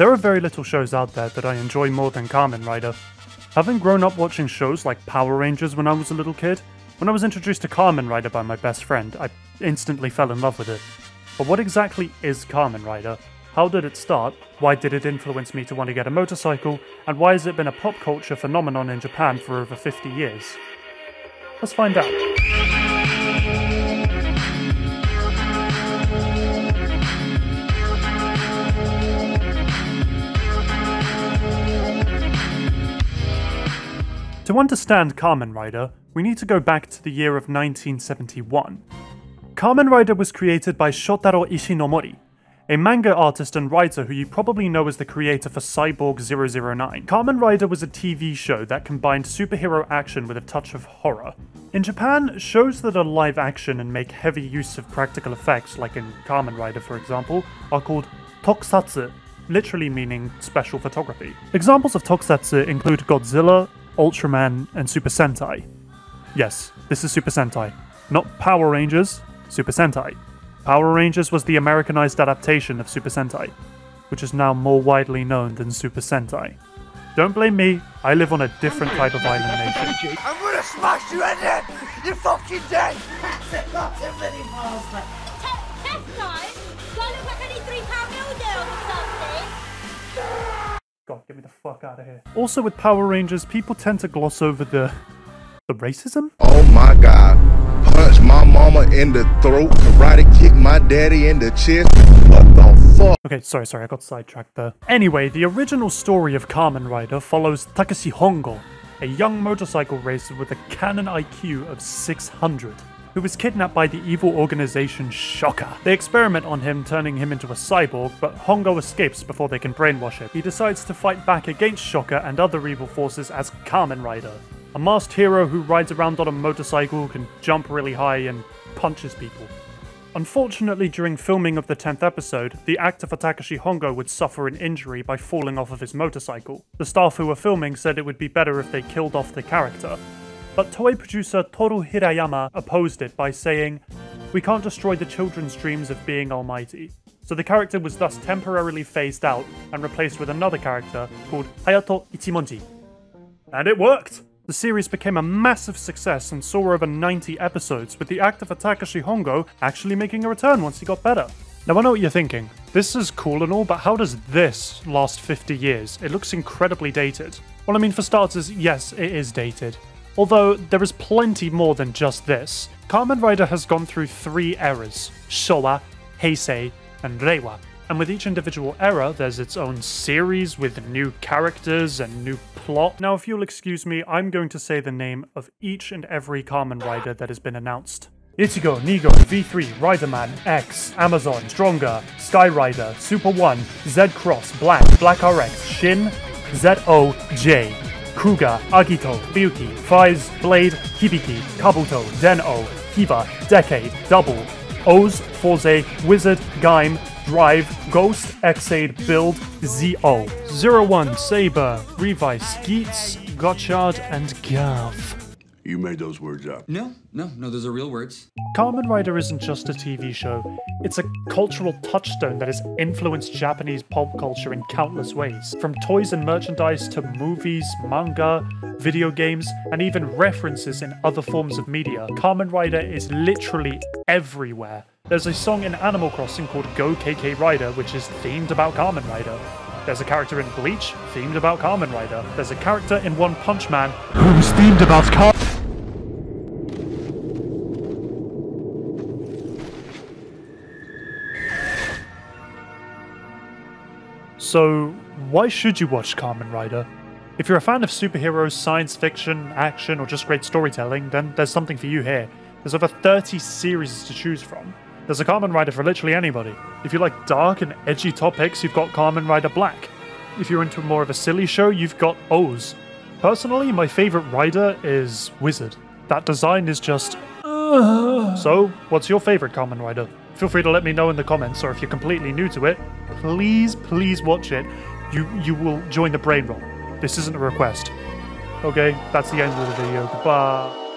There are very little shows out there that I enjoy more than Kamen Rider. Having grown up watching shows like Power Rangers when I was a little kid, when I was introduced to Kamen Rider by my best friend, I instantly fell in love with it. But what exactly is Kamen Rider? How did it start? Why did it influence me to want to get a motorcycle? And why has it been a pop culture phenomenon in Japan for over 50 years? Let's find out. To understand Kamen Rider, we need to go back to the year of 1971. Kamen Rider was created by Shotaro Ishinomori, a manga artist and writer who you probably know as the creator for Cyborg 009. Kamen Rider was a TV show that combined superhero action with a touch of horror. In Japan, shows that are live action and make heavy use of practical effects, like in Kamen Rider for example, are called tokusatsu, literally meaning special photography. Examples of tokusatsu include Godzilla, Ultraman, and Super Sentai. Yes, this is Super Sentai. Not Power Rangers, Super Sentai. Power Rangers was the Americanized adaptation of Super Sentai, which is now more widely known than Super Sentai. Don't blame me, I live on a different type of island nation. I'm gonna smash you in there! You're fucking dead! Not too many balls, but Test time? Do I look like I need three pound get me the fuck out of here. Also with Power Rangers, people tend to gloss over the the racism? Oh my god. Punch my mama in the throat, karate kick my daddy in the chest. What the fuck? Okay, sorry, sorry, I got sidetracked there. Anyway, the original story of Kamen Rider follows Takeshi Hongo, a young motorcycle racer with a canon IQ of 600, who was kidnapped by the evil organization Shocker. They experiment on him, turning him into a cyborg, but Hongo escapes before they can brainwash him. He decides to fight back against Shocker and other evil forces as Kamen Rider, a masked hero who rides around on a motorcycle, can jump really high, and punches people. Unfortunately, during filming of the 10th episode, the actor for Takeshi Hongo would suffer an injury by falling off of his motorcycle. The staff who were filming said it would be better if they killed off the character. But Toei producer Toru Hirayama opposed it by saying, We can't destroy the children's dreams of being almighty. So the character was thus temporarily phased out and replaced with another character called Hayato Ichimonji. And it worked! The series became a massive success and saw over 90 episodes, with the actor for Takeshi Hongo actually making a return once he got better. Now I know what you're thinking. This is cool and all, but how does this last 50 years? It looks incredibly dated. Well, I mean, for starters, yes, it is dated. Although, there is plenty more than just this. Kamen Rider has gone through three eras Showa, Heisei, and Reiwa. And with each individual era, there's its own series with new characters and new plot. Now, if you'll excuse me, I'm going to say the name of each and every Kamen Rider that has been announced. Ichigo, Nigo, V3, Riderman, X, Amazon, Stronger, Skyrider, Super 1, Z Cross, Black, Black RX, Shin, ZOJ, Kuuga, Agito, Ryuki, Faiz, Blade, Hibiki, Kabuto, Den-O, Kiva, Decade, Double, OOO, Fourze, Wizard, Gaim, Drive, Ghost, Ex-Aid, Build, Zi-O. 01, Saber, Revice, Skeets, Gotchard, and Gavv. You made those words up. No, no, no, those are real words. Kamen Rider isn't just a TV show, it's a cultural touchstone that has influenced Japanese pop culture in countless ways. From toys and merchandise to movies, manga, video games, and even references in other forms of media, Kamen Rider is literally everywhere. There's a song in Animal Crossing called Go KK Rider, which is themed about Kamen Rider. There's a character in Bleach themed about Kamen Rider. There's a character in One Punch Man who's themed about Kamen So, why should you watch Kamen Rider? If you're a fan of superheroes, science fiction, action, or just great storytelling, then there's something for you here. There's over 30 series to choose from. There's a Kamen Rider for literally anybody. If you like dark and edgy topics, you've got Kamen Rider Black. If you're into more of a silly show, you've got OOO. Personally, my favorite rider is Wizard. That design is just. So, what's your favorite Kamen Rider? Feel free to let me know in the comments, or if you're completely new to it, please, please watch it. You you will join the brain roll. This isn't a request. Okay, that's the end of the video. Goodbye.